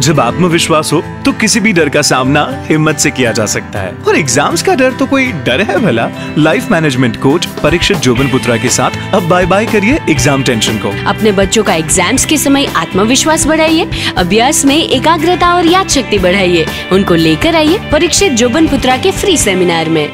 जब आत्मविश्वास हो तो किसी भी डर का सामना हिम्मत से किया जा सकता है। और एग्ज़ाम्स का डर तो कोई डर है भला? लाइफ मैनेजमेंट कोच परीक्षित जोबन पुत्रा के साथ अब बाय बाय करिए एग्ज़ाम टेंशन को। अपने बच्चों का एग्ज़ाम्स के समय आत्मविश्वास बढ़ाइए, अभ्यास में एकाग्रता और याद शक्ति बढ़ाइए। उनको लेकर आइए परीक्षित जोबन पुत्रा के फ्री सेमिनार में।